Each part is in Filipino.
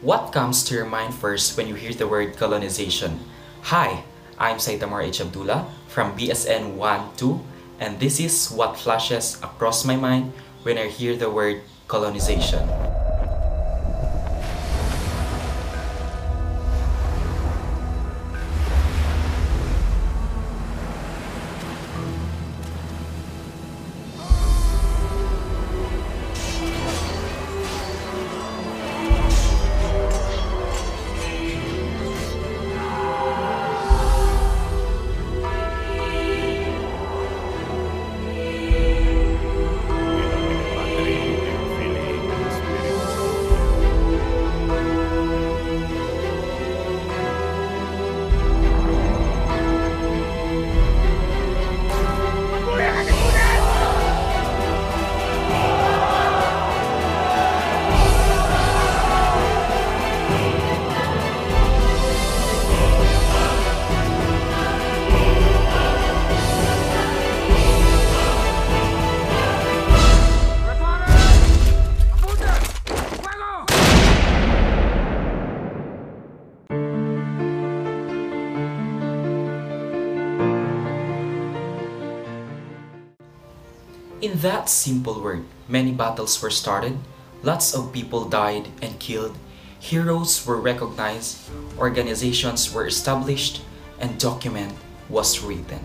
What comes to your mind first when you hear the word colonization? Hi, I'm Saitamar H. Abdullah from BSN 1-2 and this is what flashes across my mind when I hear the word colonization. That simple word, many battles were started, lots of people died and killed, heroes were recognized, organizations were established, and document was written.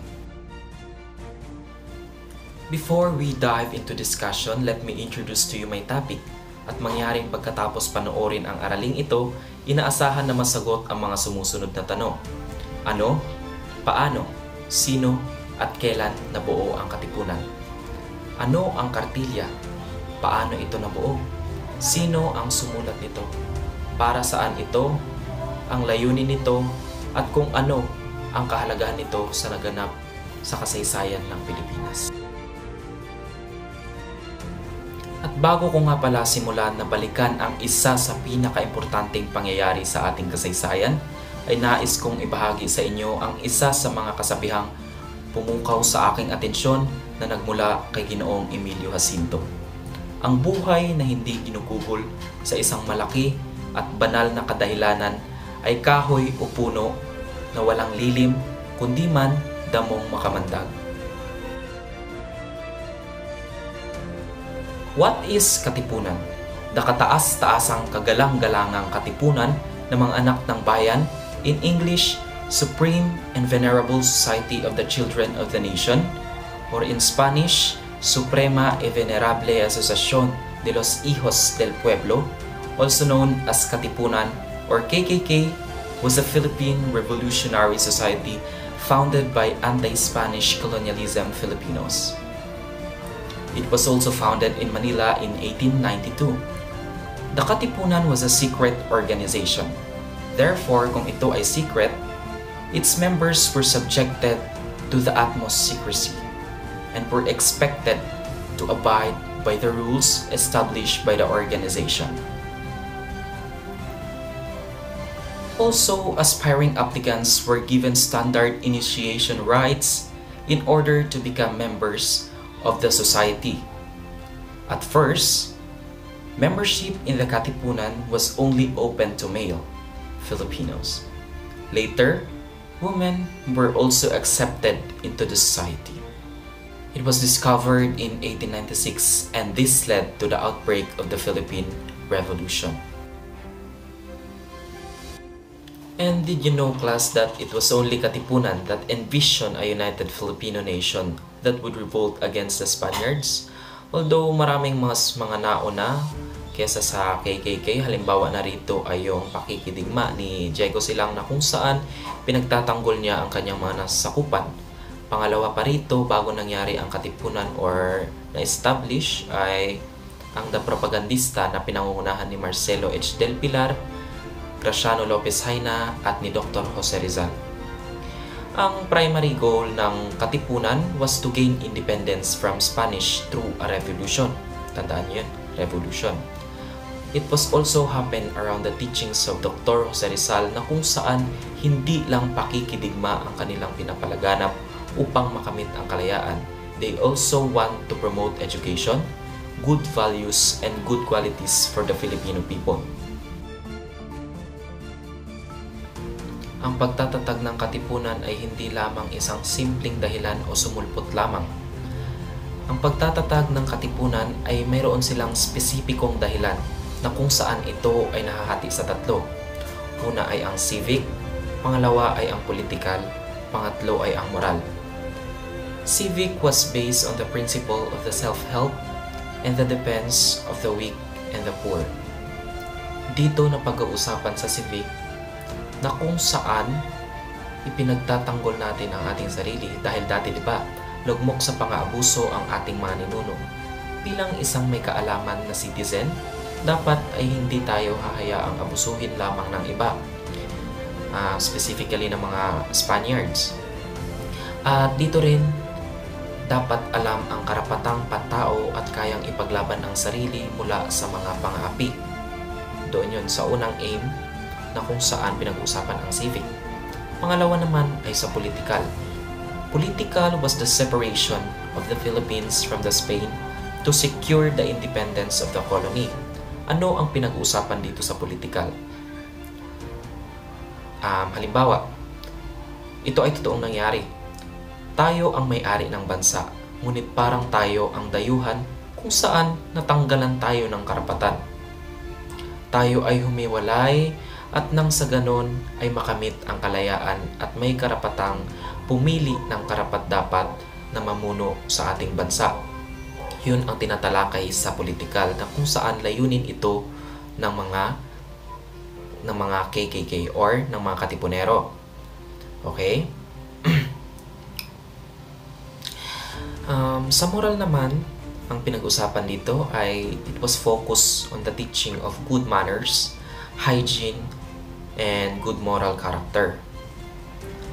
Before we dive into discussion, let me introduce to you my topic. At mangyaring pagkatapos panoorin ang araling ito, inaasahan na masagot ang mga sumusunod na tanong. Ano, paano, sino, at kailan nabuo ang katipunan? Ano ang kartilya? Paano ito nabuo? Sino ang sumulat nito? Para saan ito? Ang layunin nito? At kung ano ang kahalagahan nito sa naganap sa kasaysayan ng Pilipinas? At bago ko nga pala simulan na balikan ang isa sa pinakaimportanteng pangyayari sa ating kasaysayan, ay nais kong ibahagi sa inyo ang isa sa mga kasabihang pumukaw sa aking atensyon na nagmula kay Ginoong Emilio Jacinto. Ang buhay na hindi ginugugol sa isang malaki at banal na kadahilanan ay kahoy o puno na walang lilim kundi man damong makamandag. What is katipunan? The kataas-taasang kagalang-galangang katipunan ng mga anak ng bayan, in English, Supreme and Venerable Society of the Children of the Nation, or in Spanish, Suprema y Venerable Asociación de los Hijos del Pueblo, also known as Katipunan or KKK, was a Philippine revolutionary society founded by anti-Spanish colonialism Filipinos. It was also founded in Manila in 1892. The Katipunan was a secret organization. Therefore, kung ito ay secret, its members were subjected to the utmost secrecy and were expected to abide by the rules established by the organization. Also, aspiring applicants were given standard initiation rites in order to become members of the society. At first, membership in the Katipunan was only open to male Filipinos. Later, women were also accepted into the society. It was discovered in 1896 and this led to the outbreak of the Philippine Revolution. And did you know class that it was only Katipunan that envisioned a united Filipino nation that would revolt against the Spaniards? Although maraming mas mga nauna kesa sa KKK, halimbawa na rito ay yung pakikidigma ni Diego Silang na kung saan pinagtatanggol niya ang kanyang mga nasakupan. Pangalawa pa rito, bago nangyari ang katipunan or na-establish ay ang The Propagandista na pinangungunahan ni Marcelo H. Del Pilar Graciano Lopez Haina at ni Dr. Jose Rizal. Ang primary goal ng Katipunan was to gain independence from Spanish through a revolution. Tandaan niyo yun, revolution. It was also happen around the teachings of Dr. Jose Rizal na kung saan hindi lang pakikidigma ang kanilang pinapalaganap upang makamit ang kalayaan. They also want to promote education, good values, and good qualities for the Filipino people. ang pagtatatag ng katipunan ay hindi lamang isang simpleng dahilan o sumulpot lamang. Ang pagtatatag ng katipunan ay mayroon silang spesipikong dahilan na kung saan ito ay nahahati sa tatlo. Una ay ang civic, pangalawa ay ang political, pangatlo ay ang moral. Civic was based on the principle of the self-help and the defense of the weak and the poor. Dito na pag-uusapan sa civic na kung saan ipinagtatanggol natin ang ating sarili dahil dati di lugmok sa pang-aabuso ang ating mga ninuno. Bilang isang may kaalaman na citizen, dapat ay hindi tayo hahayaang abusuhin lamang ng iba. Uh, specifically ng mga Spaniards. At dito rin, dapat alam ang karapatang pantao at kayang ipaglaban ang sarili mula sa mga pang-aapi. Doon yun sa unang aim na kung saan pinag-uusapan ang civic. Pangalawa naman ay sa political. Political was the separation of the Philippines from the Spain to secure the independence of the colony. Ano ang pinag-uusapan dito sa political? Um, halimbawa, ito ay totoong nangyari. Tayo ang may-ari ng bansa, ngunit parang tayo ang dayuhan kung saan natanggalan tayo ng karapatan. Tayo ay humiwalay at nang sa ganon ay makamit ang kalayaan at may karapatang pumili ng karapat-dapat na mamuno sa ating bansa. Yun ang tinatalakay sa politikal na kung saan layunin ito ng mga ng mga KKK or ng mga katipunero. Okay? um, sa moral naman, ang pinag-usapan dito ay it was focused on the teaching of good manners, hygiene, and good moral character.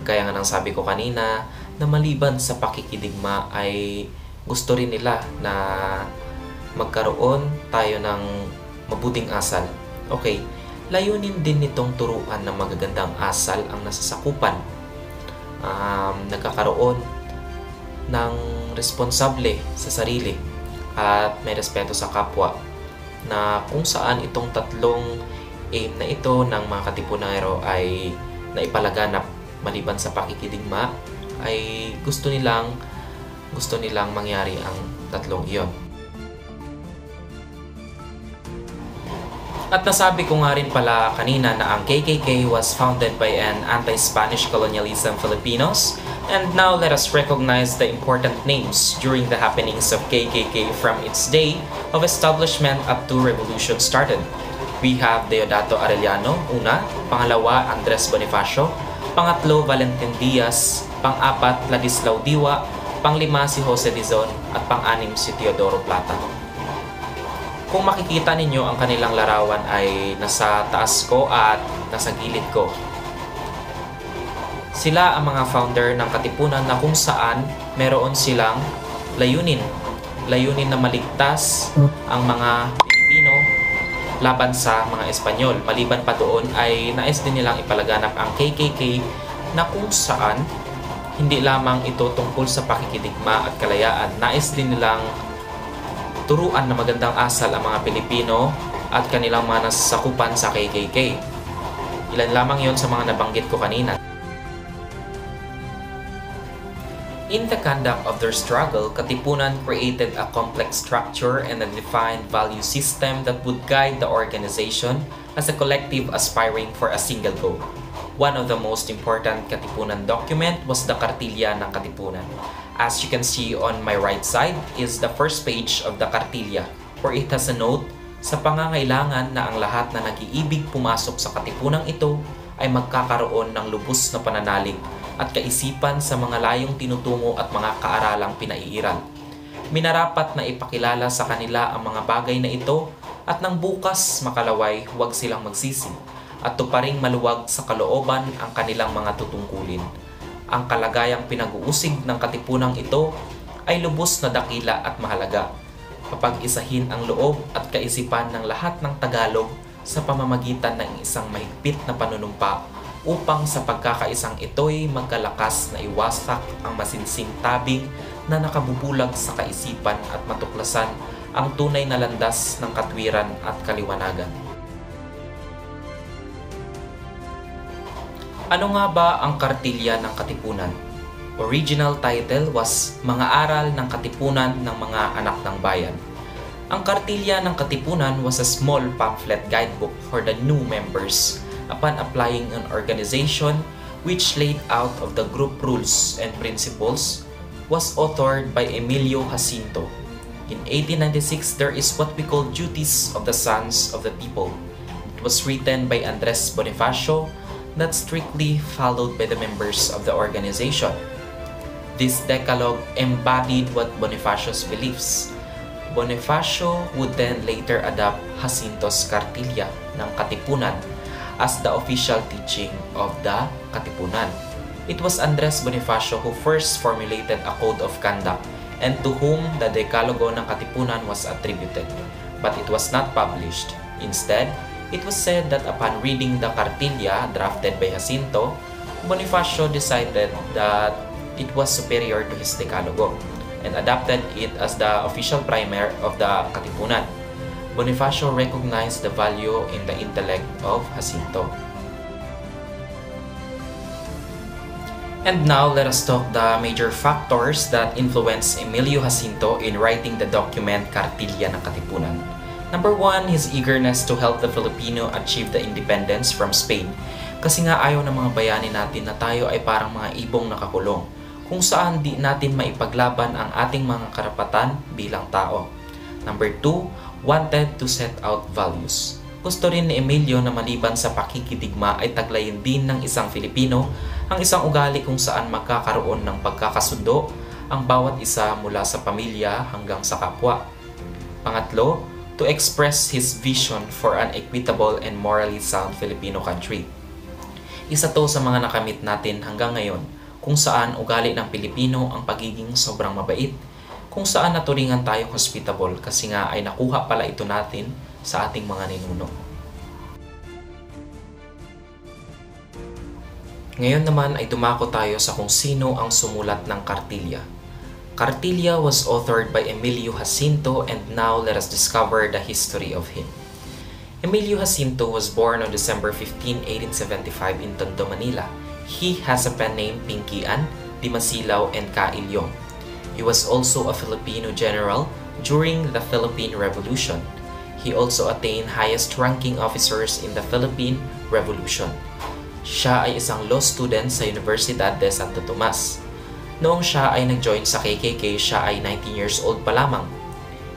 Gaya nga ng sabi ko kanina, na maliban sa pakikidigma ay gusto rin nila na magkaroon tayo ng mabuting asal. Okay, layunin din nitong turuan ng magagandang asal ang nasasakupan. Um, nagkakaroon ng responsable sa sarili at may respeto sa kapwa na kung saan itong tatlong aim na ito ng mga katipunero ay naipalaganap maliban sa pakikidigma ay gusto nilang gusto nilang mangyari ang tatlong iyon. At nasabi ko nga rin pala kanina na ang KKK was founded by an anti-Spanish colonialism Filipinos and now let us recognize the important names during the happenings of KKK from its day of establishment up to revolution started. We have Deodato Arellano, una, pangalawa Andres Bonifacio, pangatlo Valentin Diaz, pang-apat Ladislao Diwa, panglima si Jose Dizon at pang-anim si Teodoro Plata. Kung makikita ninyo ang kanilang larawan ay nasa taas ko at nasa gilid ko. Sila ang mga founder ng katipunan na kung saan meron silang layunin. Layunin na maligtas ang mga Pilipino laban sa mga Espanyol. Maliban pa doon ay nais din nilang ipalaganap ang KKK na kung saan hindi lamang ito tungkol sa pakikidigma at kalayaan. Nais din nilang turuan na magandang asal ang mga Pilipino at kanilang mga nasasakupan sa KKK. Ilan lamang yon sa mga nabanggit ko kanina. In the conduct of their struggle, Katipunan created a complex structure and a defined value system that would guide the organization as a collective aspiring for a single goal. One of the most important Katipunan document was the Kartilya ng Katipunan. As you can see on my right side is the first page of the Kartilya where it has a note sa pangangailangan na ang lahat na nag-iibig pumasok sa katipunang ito ay magkakaroon ng lubos na pananalig at kaisipan sa mga layong tinutungo at mga kaaralang pinaiiral. Minarapat na ipakilala sa kanila ang mga bagay na ito at nang bukas makalaway huwag silang magsisi at tuparing maluwag sa kalooban ang kanilang mga tutungkulin. Ang kalagayang pinag-uusig ng katipunang ito ay lubos na dakila at mahalaga. Kapag isahin ang loob at kaisipan ng lahat ng Tagalog sa pamamagitan ng isang mahigpit na panunumpa upang sa pagkakaisang ito'y magkalakas na iwasak ang masinsing tabing na nakabubulag sa kaisipan at matuklasan ang tunay na landas ng katwiran at kaliwanagan. Ano nga ba ang kartilya ng katipunan? Original title was Mga Aral ng Katipunan ng Mga Anak ng Bayan. Ang kartilya ng katipunan was a small pamphlet guidebook for the new members upon applying an organization which laid out of the group rules and principles was authored by Emilio Jacinto. In 1896, there is what we call Duties of the Sons of the People. It was written by Andres Bonifacio, not strictly followed by the members of the organization. This decalogue embodied what Bonifacio's beliefs. Bonifacio would then later adopt Jacinto's Cartilla ng Katipunan as the official teaching of the Katipunan. It was Andres Bonifacio who first formulated a code of conduct and to whom the Decalogo ng Katipunan was attributed, but it was not published. Instead, it was said that upon reading the Cartilla drafted by Jacinto, Bonifacio decided that it was superior to his Decalogo and adopted it as the official primer of the Katipunan. Bonifacio recognized the value in the intellect of Jacinto. And now let us talk the major factors that influenced Emilio Jacinto in writing the document Cartilla ng Katipunan. Number one, his eagerness to help the Filipino achieve the independence from Spain. Kasi nga ayaw ng mga bayani natin na tayo ay parang mga ibong nakakulong, kung saan di natin maipaglaban ang ating mga karapatan bilang tao. Number two, wanted to set out values. Gusto rin ni Emilio na maliban sa pakikidigma ay taglayin din ng isang Filipino ang isang ugali kung saan magkakaroon ng pagkakasundo ang bawat isa mula sa pamilya hanggang sa kapwa. Pangatlo, to express his vision for an equitable and morally sound Filipino country. Isa to sa mga nakamit natin hanggang ngayon kung saan ugali ng Pilipino ang pagiging sobrang mabait, kung saan naturingan tayo hospitable kasi nga ay nakuha pala ito natin sa ating mga ninuno. Ngayon naman ay dumako tayo sa kung sino ang sumulat ng Cartilla. Cartilla was authored by Emilio Jacinto and now let us discover the history of him. Emilio Jacinto was born on December 15, 1875 in Tondo, Manila. He has a pen name Pinky Ann, Dimasilaw, and Ka Ilyong. He was also a Filipino general during the Philippine Revolution. He also attained highest ranking officers in the Philippine Revolution. Siya ay isang law student sa Universidad de Santo Tomas. Noong siya ay nag-join sa KKK, siya ay 19 years old pa lamang.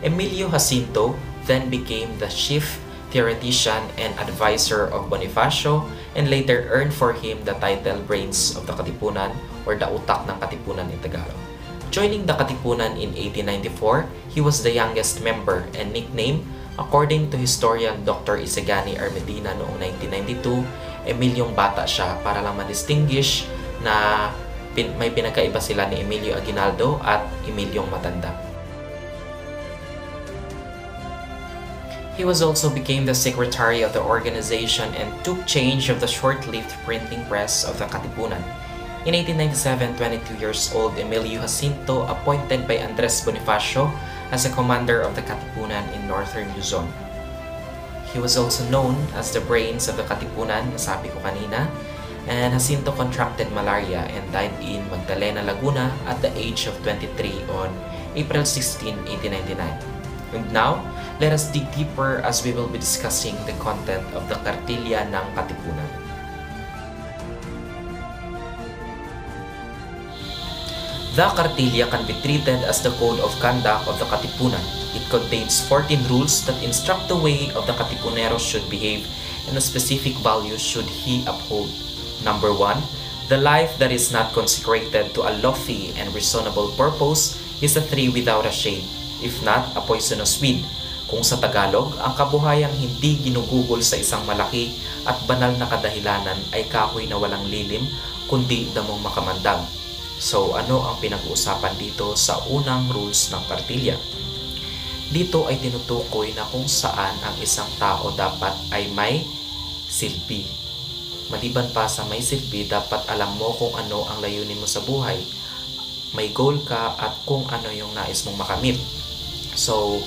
Emilio Jacinto then became the chief theoretician and advisor of Bonifacio and later earned for him the title Brains of the Katipunan or the Utak ng Katipunan in Tagalog. Joining the Katipunan in 1894, he was the youngest member and nicknamed, according to historian Dr. Isagani Armedina noong 1992, Emilyong bata siya para lang ma-distinguish na pin- may pinagkaiba sila ni Emilio Aguinaldo at Emilyong matanda. He was also became the secretary of the organization and took charge of the short-lived printing press of the Katipunan. In 1897, 22 years old, Emilio Jacinto appointed by Andres Bonifacio as a commander of the Katipunan in northern Luzon. He was also known as the brains of the Katipunan, nasabi ko kanina, and Jacinto contracted malaria and died in Magdalena, Laguna at the age of 23 on April 16, 1899. And now, let us dig deeper as we will be discussing the content of the Kartilya ng Katipunan. The Kartilya can be treated as the code of conduct of the Katipunan. It contains 14 rules that instruct the way of the Katipuneros should behave and the specific values should he uphold. Number 1. The life that is not consecrated to a lofty and reasonable purpose is a tree without a shade, if not a poisonous weed. Kung sa Tagalog, ang kabuhayang hindi ginugugol sa isang malaki at banal na kadahilanan ay kahoy na walang lilim, kundi damong makamandag. So ano ang pinag-uusapan dito sa unang rules ng kartilya? Dito ay tinutukoy na kung saan ang isang tao dapat ay may silbi. Maliban pa sa may silbi, dapat alam mo kung ano ang layunin mo sa buhay. May goal ka at kung ano yung nais mong makamit. So,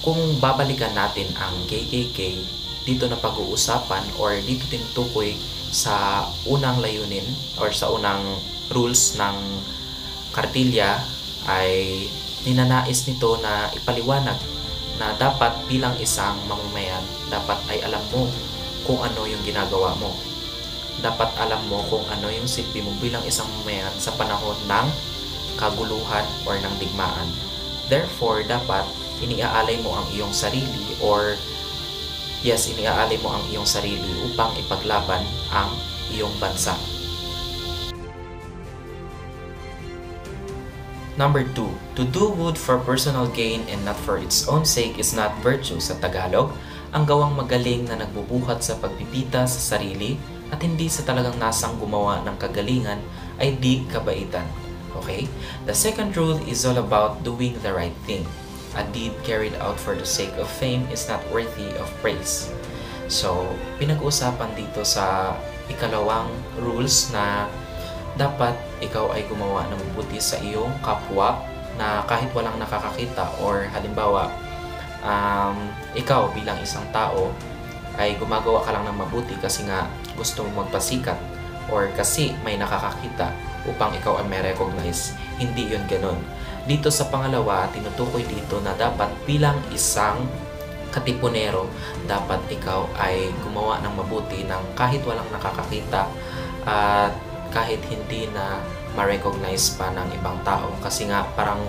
kung babalikan natin ang KKK, dito na pag-uusapan or dito tinutukoy sa unang layunin or sa unang rules ng kartilya ay ninanais nito na ipaliwanag na dapat bilang isang mamamayan, dapat ay alam mo kung ano yung ginagawa mo. Dapat alam mo kung ano yung silbi mo bilang isang mamamayan sa panahon ng kaguluhan or ng digmaan. Therefore, dapat iniaalay mo ang iyong sarili or yes, iniaalay mo ang iyong sarili upang ipaglaban ang iyong bansa. Number 2. To do good for personal gain and not for its own sake is not virtue sa Tagalog. Ang gawang magaling na nagbubuhat sa pagpipita sa sarili at hindi sa talagang nasang gumawa ng kagalingan ay di kabaitan. Okay? The second rule is all about doing the right thing. A deed carried out for the sake of fame is not worthy of praise. So, pinag-usapan dito sa ikalawang rules na dapat ikaw ay gumawa ng mabuti sa iyong kapwa na kahit walang nakakakita or halimbawa um, ikaw bilang isang tao ay gumagawa ka lang ng mabuti kasi nga gusto mong magpasikat or kasi may nakakakita upang ikaw ay may recognize. Hindi yun ganun. Dito sa pangalawa, tinutukoy dito na dapat bilang isang katipunero, dapat ikaw ay gumawa ng mabuti ng kahit walang nakakakita at kahit hindi na ma-recognize pa ng ibang tao kasi nga parang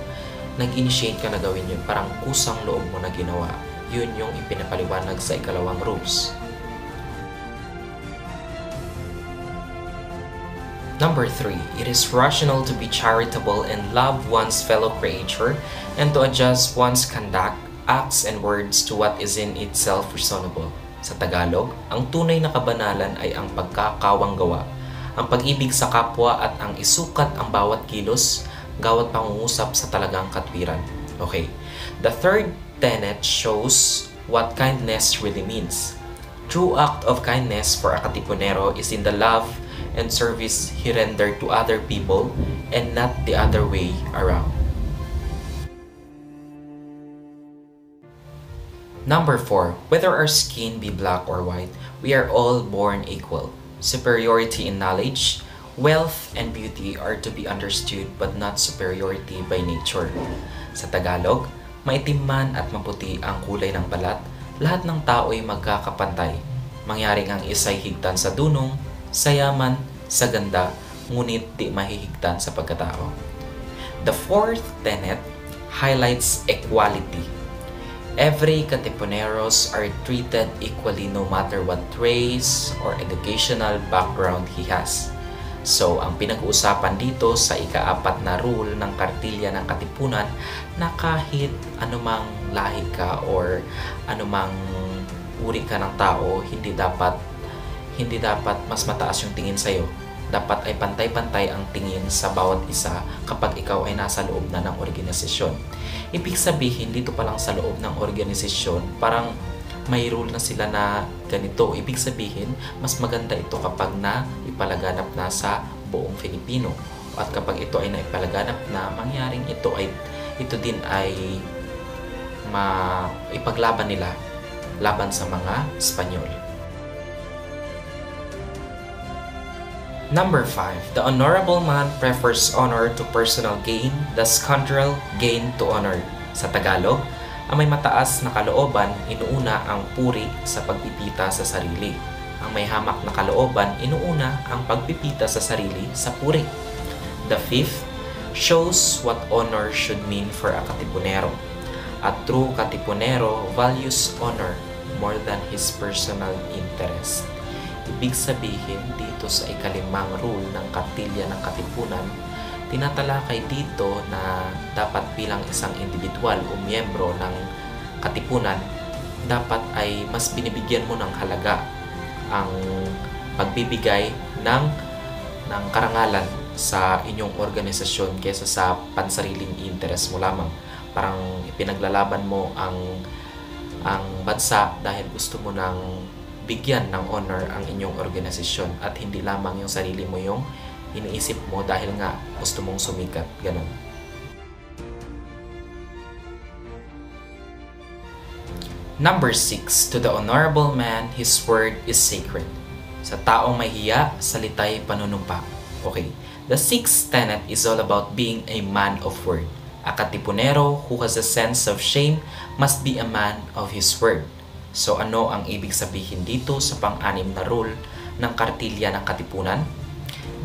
nag-initiate ka na gawin yun, parang kusang loob mo na ginawa. Yun yung ipinapaliwanag sa ikalawang rules. Number 3. It is rational to be charitable and love one's fellow creature and to adjust one's conduct, acts, and words to what is in itself reasonable. Sa Tagalog, ang tunay na kabanalan ay ang pagkakawang gawa ang pag-ibig sa kapwa at ang isukat ang bawat kilos, gawat pangungusap sa talagang katwiran. Okay. The third tenet shows what kindness really means. True act of kindness for a katipunero is in the love and service he rendered to other people and not the other way around. Number 4. Whether our skin be black or white, we are all born equal. Superiority in knowledge, wealth, and beauty are to be understood but not superiority by nature. Sa Tagalog, maitim man at maputi ang kulay ng balat, lahat ng tao ay magkakapantay. Mangyaring ang isa'y higtan sa dunong, sa yaman, sa ganda, ngunit di mahihigtan sa pagkatao. The fourth tenet highlights equality Every Katipuneros are treated equally no matter what race or educational background he has. So, ang pinag-uusapan dito sa ikaapat na rule ng kartilya ng Katipunan na kahit anumang lahi ka or anumang uri ka ng tao, hindi dapat hindi dapat mas mataas yung tingin sa'yo dapat ay pantay-pantay ang tingin sa bawat isa kapag ikaw ay nasa loob na ng organisasyon. Ibig sabihin, dito pa lang sa loob ng organisasyon, parang may rule na sila na ganito. Ibig sabihin, mas maganda ito kapag na ipalaganap na sa buong Filipino. At kapag ito ay naipalaganap na, mangyaring ito ay ito din ay ma ipaglaban nila laban sa mga Espanyol. Number 5. The honorable man prefers honor to personal gain, the scoundrel gain to honor. Sa Tagalog, ang may mataas na kalooban, inuuna ang puri sa pagpipita sa sarili. Ang may hamak na kalooban, inuuna ang pagpipita sa sarili sa puri. The fifth shows what honor should mean for a katipunero. A true katipunero values honor more than his personal interest. Ibig sabihin dito sa ikalimang rule ng kartilya ng katipunan, tinatalakay dito na dapat bilang isang individual o miyembro ng katipunan, dapat ay mas binibigyan mo ng halaga ang pagbibigay ng ng karangalan sa inyong organisasyon kaysa sa pansariling interest mo lamang. Parang ipinaglalaban mo ang ang bansa dahil gusto mo ng bigyan ng honor ang inyong organisasyon at hindi lamang yung sarili mo yung iniisip mo dahil nga gusto mong sumikat. Ganun. Number 6. To the honorable man, his word is sacred. Sa taong may hiya, salita'y panunumpa. Okay. The sixth tenet is all about being a man of word. A katipunero who has a sense of shame must be a man of his word. So ano ang ibig sabihin dito sa pang-anim na rule ng kartilya ng katipunan?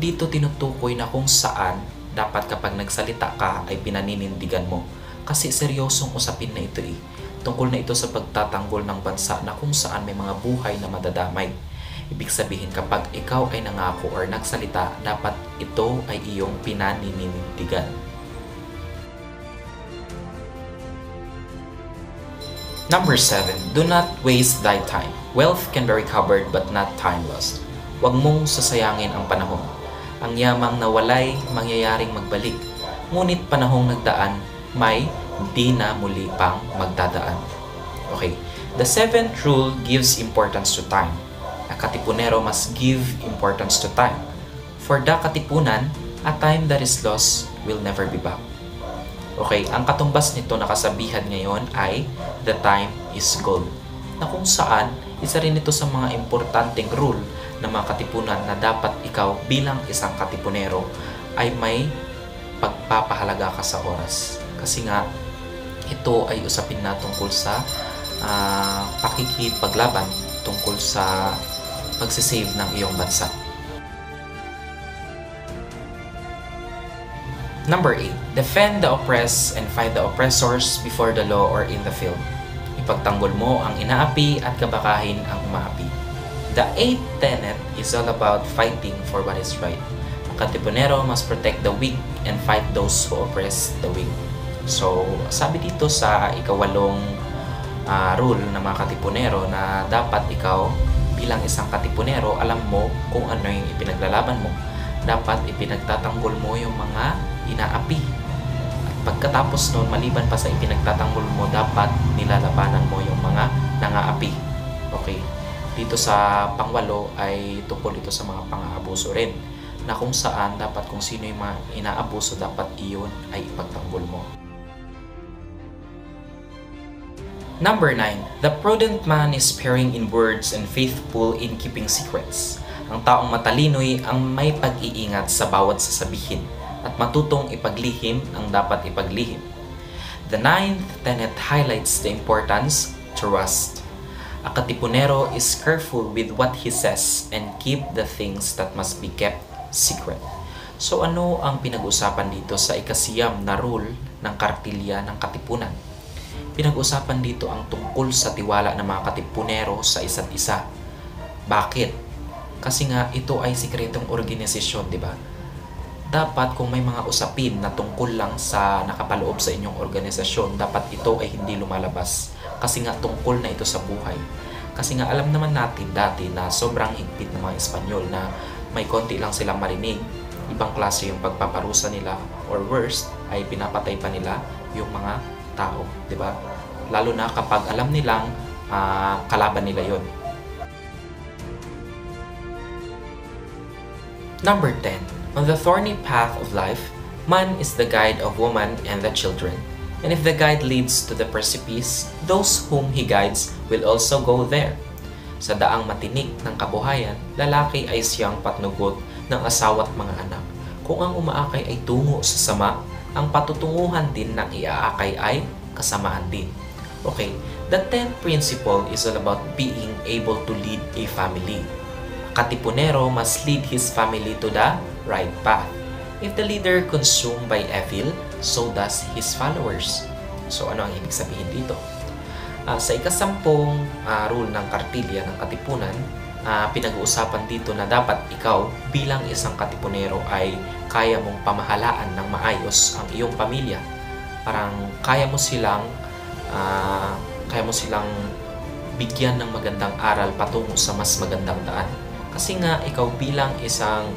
Dito tinutukoy na kung saan dapat kapag nagsalita ka ay pinaninindigan mo. Kasi seryosong usapin na ito eh. Tungkol na ito sa pagtatanggol ng bansa na kung saan may mga buhay na madadamay. Ibig sabihin kapag ikaw ay nangako or nagsalita, dapat ito ay iyong pinaninindigan. Number 7. Do not waste thy time. Wealth can be recovered but not time lost. Huwag mong sasayangin ang panahon. Ang yamang nawalay, mangyayaring magbalik. Ngunit panahong nagdaan, may di na muli pang magdadaan. Okay. The seventh rule gives importance to time. A katipunero must give importance to time. For the katipunan, a time that is lost will never be back. Okay, ang katumbas nito na kasabihan ngayon ay the time is gold. Na kung saan, isa rin ito sa mga importanteng rule ng mga katipunan na dapat ikaw bilang isang katipunero ay may pagpapahalaga ka sa oras. Kasi nga, ito ay usapin na tungkol sa uh, pakikipaglaban tungkol sa pagsisave ng iyong bansa. Number 8. Defend the oppressed and fight the oppressors before the law or in the field. Ipagtanggol mo ang inaapi at kabakahin ang umaapi. The eighth tenet is all about fighting for what is right. Ang katipunero must protect the weak and fight those who oppress the weak. So, sabi dito sa ikawalong uh, rule ng mga katipunero na dapat ikaw bilang isang katipunero, alam mo kung ano yung ipinaglalaban mo. Dapat ipinagtatanggol mo yung mga inaapi. At pagkatapos noon, maliban pa sa ipinagtatanggol mo, dapat nilalabanan mo yung mga nangaapi. Okay? Dito sa pangwalo ay tungkol ito sa mga pang-aabuso rin na kung saan dapat kung sino yung mga inaabuso dapat iyon ay ipagtanggol mo. Number 9. The prudent man is sparing in words and faithful in keeping secrets. Ang taong matalino'y ang may pag-iingat sa bawat sasabihin at matutong ipaglihim ang dapat ipaglihim. The ninth tenet highlights the importance trust. A katipunero is careful with what he says and keep the things that must be kept secret. So ano ang pinag-usapan dito sa ikasiyam na rule ng kartilya ng katipunan? Pinag-usapan dito ang tungkol sa tiwala ng mga katipunero sa isa't isa. Bakit? Kasi nga ito ay sikretong organisasyon, di ba? Dapat kung may mga usapin na tungkol lang sa nakapaloob sa inyong organisasyon, dapat ito ay hindi lumalabas. Kasi nga tungkol na ito sa buhay. Kasi nga alam naman natin dati na sobrang higpit ng mga Espanyol na may konti lang silang marinig, ibang klase yung pagpaparusa nila or worst ay pinapatay pa nila yung mga tao, di ba? Lalo na kapag alam nilang uh, kalaban nila yon. Number 10. On the thorny path of life, man is the guide of woman and the children. And if the guide leads to the precipice, those whom he guides will also go there. Sa daang matinik ng kabuhayan, lalaki ay siyang patnugot ng asawa at mga anak. Kung ang umaakay ay tungo sa sama, ang patutunguhan din ng iaakay ay kasamaan din. Okay, the 10th principle is all about being able to lead a family. Katipunero must lead his family to the right path. If the leader consumed by evil, so does his followers. So ano ang ibig sabihin dito? Uh, sa ikasampung uh, rule ng kartilya ng katipunan, uh, pinag-uusapan dito na dapat ikaw bilang isang katipunero ay kaya mong pamahalaan ng maayos ang iyong pamilya. Parang kaya mo silang uh, kaya mo silang bigyan ng magandang aral patungo sa mas magandang daan. Kasi nga ikaw bilang isang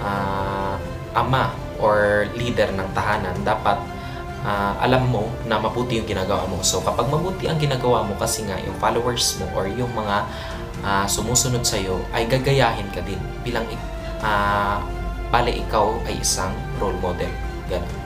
uh, ama or leader ng tahanan, dapat uh, alam mo na mabuti yung ginagawa mo. So kapag mabuti ang ginagawa mo kasi nga yung followers mo or yung mga uh, sumusunod sa iyo ay gagayahin ka din bilang uh, bale ikaw ay isang role model. Ganun.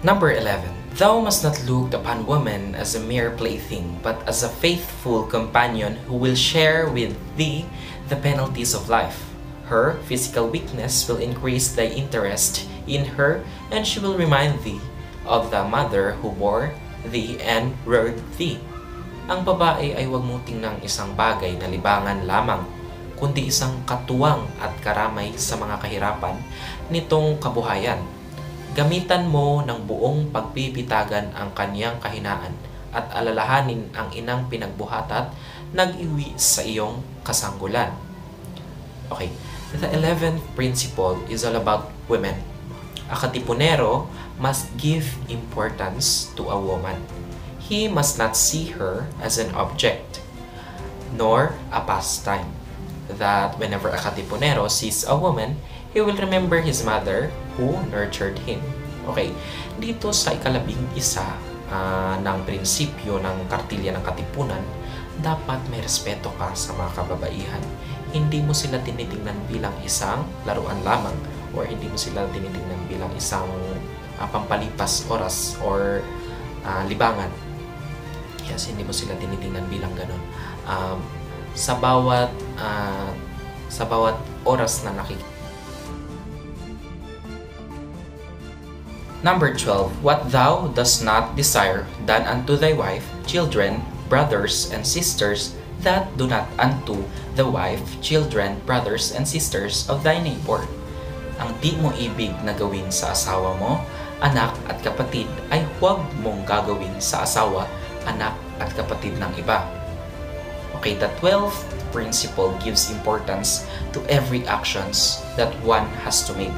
Number 11. Thou must not look upon woman as a mere plaything, but as a faithful companion who will share with thee the penalties of life. Her physical weakness will increase thy interest in her, and she will remind thee of the mother who bore thee and reared thee. Ang babae ay huwag mong tingnang isang bagay na libangan lamang, kundi isang katuwang at karamay sa mga kahirapan nitong kabuhayan. Gamitan mo ng buong pagpipitagan ang kaniyang kahinaan at alalahanin ang inang pinagbuhat at nag-iwi sa iyong kasanggulan. Okay, the 11th principle is all about women. A katipunero must give importance to a woman. He must not see her as an object, nor a pastime. That whenever a katipunero sees a woman, he will remember his mother who nurtured him. Okay, dito sa ikalabing isa uh, ng prinsipyo ng kartilya ng katipunan, dapat may respeto ka sa mga kababaihan. Hindi mo sila tinitingnan bilang isang laruan lamang or hindi mo sila tinitingnan bilang isang uh, pampalipas oras or uh, libangan Yes, hindi mo sila tinitingnan bilang ganun. Um, sa bawat uh, sa bawat oras na nakikita. Number 12, what thou dost not desire done unto thy wife, children, brothers, and sisters, that do not unto the wife, children, brothers, and sisters of thy neighbor. Ang di mo ibig na gawin sa asawa mo, anak at kapatid ay huwag mong gagawin sa asawa anak at kapatid ng iba. Okay, the 12th principle gives importance to every actions that one has to make.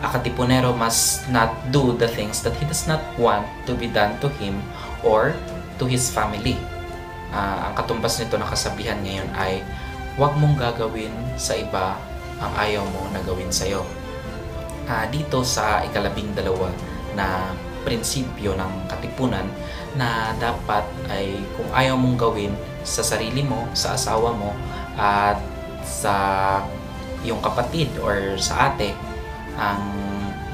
A katipunero must not do the things that he does not want to be done to him or to his family. Uh, ang katumbas nito na kasabihan ngayon ay huwag mong gagawin sa iba ang ayaw mo na gawin sa iyo. Uh, dito sa ikalabing dalawa na prinsipyo ng katipunan na dapat ay kung ayaw mong gawin sa sarili mo, sa asawa mo, at sa iyong kapatid or sa ate, ang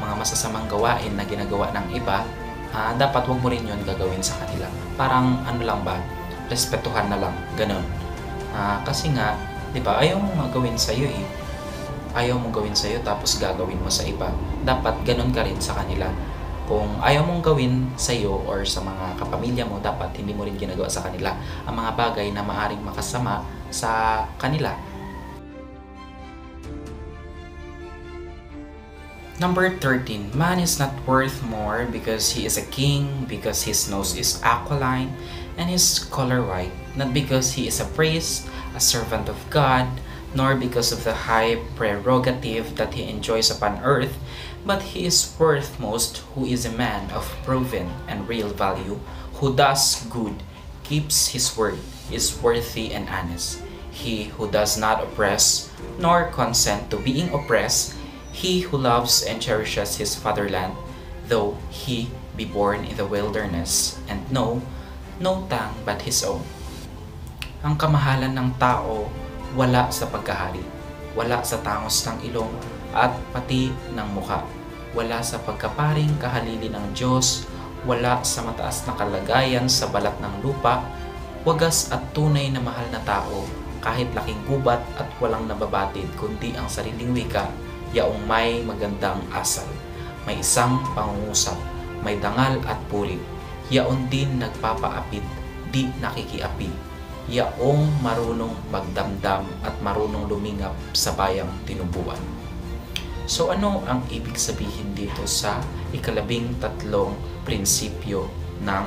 mga masasamang gawain na ginagawa ng iba, uh, dapat wag mo rin yon gagawin sa kanila. Parang ano lang ba, respetuhan na lang, ganun. Uh, kasi nga, di ba, ayaw mong gawin sa iyo eh. Ayaw mong gawin sa iyo tapos gagawin mo sa iba. Dapat ganun ka rin sa kanila kung ayaw mong gawin sa iyo or sa mga kapamilya mo, dapat hindi mo rin ginagawa sa kanila ang mga bagay na maaring makasama sa kanila. Number 13, man is not worth more because he is a king, because his nose is aquiline, and his color white, not because he is a priest, a servant of God, nor because of the high prerogative that he enjoys upon earth, but he is worth most who is a man of proven and real value, who does good, keeps his word, is worthy and honest. He who does not oppress, nor consent to being oppressed, he who loves and cherishes his fatherland, though he be born in the wilderness, and know no tongue but his own. Ang kamahalan ng tao wala sa pagkahari, wala sa tangos ng ilong, at pati ng mukha wala sa pagkaparing kahalili ng Diyos, wala sa mataas na kalagayan sa balat ng lupa, wagas at tunay na mahal na tao, kahit laking gubat at walang nababatid kundi ang sariling wika, yaong may magandang asal. May isang pangungusap, may dangal at puri, yaon din nagpapaapit, di nakikiapi, yaong marunong magdamdam at marunong lumingap sa bayang tinubuan. So ano ang ibig sabihin dito sa ikalabing tatlong prinsipyo ng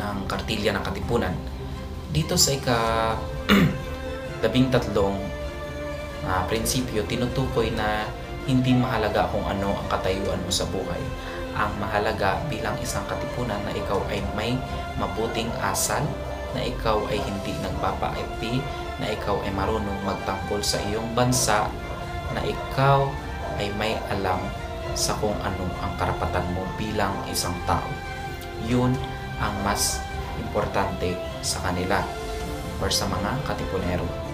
ng kartilya ng katipunan? Dito sa ika labing tatlong uh, prinsipyo, tinutukoy na hindi mahalaga kung ano ang katayuan mo sa buhay. Ang mahalaga bilang isang katipunan na ikaw ay may mabuting asal, na ikaw ay hindi nagpapaipi, na ikaw ay marunong magtangkol sa iyong bansa na ikaw ay may alam sa kung ano ang karapatan mo bilang isang tao. Yun ang mas importante sa kanila or sa mga katipunero.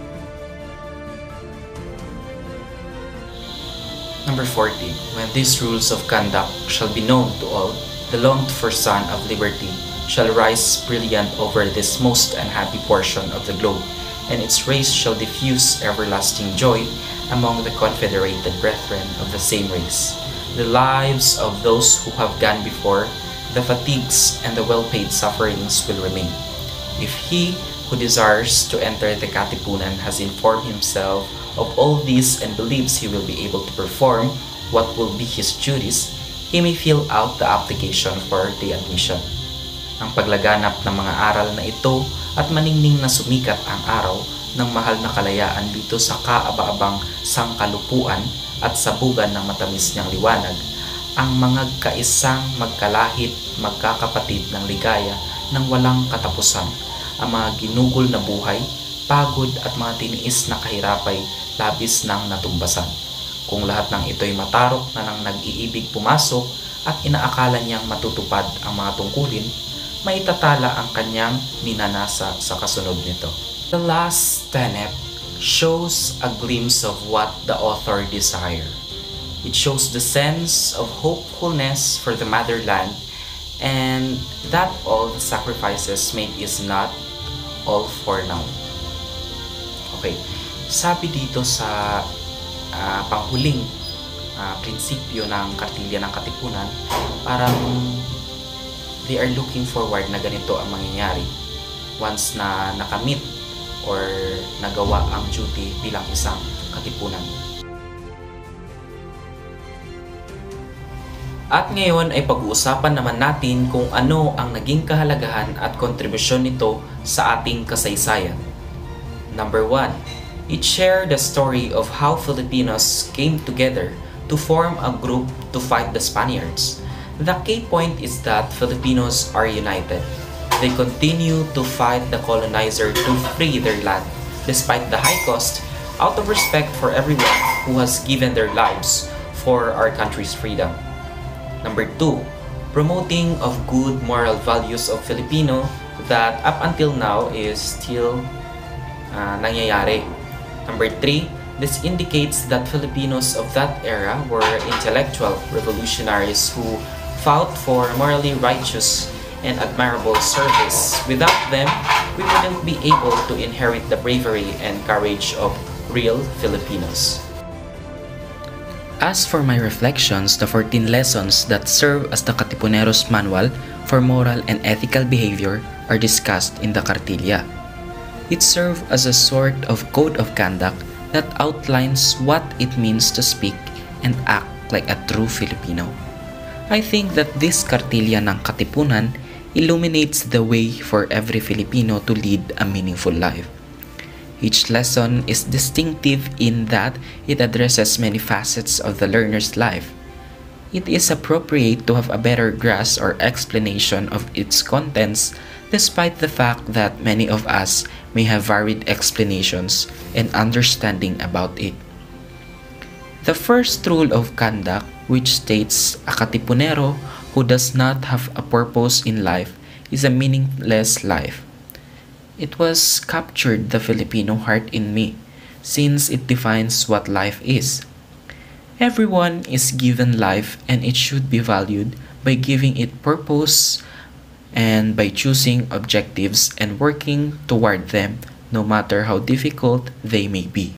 Number 40. When these rules of conduct shall be known to all, the longed for sun of liberty, shall rise brilliant over this most unhappy portion of the globe, and its rays shall diffuse everlasting joy among the confederated brethren of the same race. The lives of those who have gone before, the fatigues and the well-paid sufferings will remain. If he who desires to enter the Katipunan has informed himself of all this and believes he will be able to perform what will be his duties, he may fill out the application for the admission. Ang paglaganap ng mga aral na ito at maningning na sumikat ang araw ng mahal na kalayaan dito sa kaaba-abang sangkalupuan at sabugan ng matamis niyang liwanag, ang mga kaisang magkalahit magkakapatid ng ligaya ng walang katapusan, ang mga ginugol na buhay, pagod at mga tiniis na kahirapay labis nang natumbasan. Kung lahat ng ito'y matarok na nang nag-iibig pumasok at inaakala niyang matutupad ang mga tungkulin, maitatala ang kanyang minanasa sa kasunod nito. The last tenet shows a glimpse of what the author desired. It shows the sense of hopefulness for the motherland and that all the sacrifices made is not all for now. Okay, sabi dito sa uh, panghuling uh, prinsipyo ng kartilya ng katipunan, parang they are looking forward na ganito ang mangyayari once na nakamit or nagawa ang duty bilang isang katipunan. At ngayon ay pag-uusapan naman natin kung ano ang naging kahalagahan at kontribusyon nito sa ating kasaysayan. Number 1. It shared the story of how Filipinos came together to form a group to fight the Spaniards. The key point is that Filipinos are united. They continue to fight the colonizer to free their land, despite the high cost, out of respect for everyone who has given their lives for our country's freedom. Number two, promoting of good moral values of Filipino that up until now is still uh, nangyayari. Number three, this indicates that Filipinos of that era were intellectual revolutionaries who fought for morally righteous and admirable service. Without them, we wouldn't be able to inherit the bravery and courage of real Filipinos. As for my reflections, the 14 lessons that serve as the Katipuneros Manual for Moral and Ethical Behavior are discussed in the Cartilla. It serves as a sort of code of conduct that outlines what it means to speak and act like a true Filipino. I think that this Cartilla ng Katipunan illuminates the way for every Filipino to lead a meaningful life. Each lesson is distinctive in that it addresses many facets of the learner's life. It is appropriate to have a better grasp or explanation of its contents despite the fact that many of us may have varied explanations and understanding about it. The first rule of conduct, which states a katipunero who does not have a purpose in life is a meaningless life. It was captured the Filipino heart in me, since it defines what life is. Everyone is given life and it should be valued by giving it purpose and by choosing objectives and working toward them no matter how difficult they may be.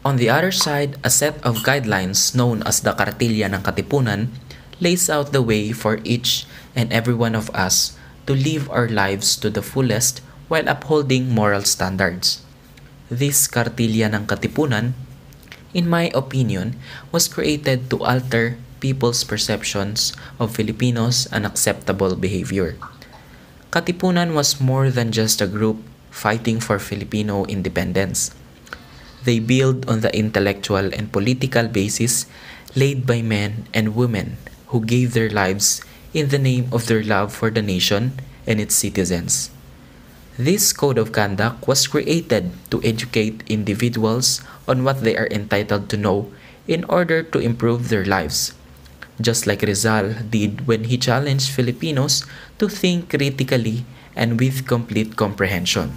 On the other side, a set of guidelines known as the Kartilya ng Katipunan lays out the way for each and every one of us to live our lives to the fullest while upholding moral standards. This Kartilya ng Katipunan, in my opinion, was created to alter people's perceptions of Filipinos' unacceptable behavior. Katipunan was more than just a group fighting for Filipino independence. They build on the intellectual and political basis laid by men and women who gave their lives in the name of their love for the nation and its citizens. This code of conduct was created to educate individuals on what they are entitled to know in order to improve their lives, just like Rizal did when he challenged Filipinos to think critically and with complete comprehension.